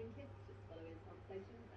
think is, just follow his conversations.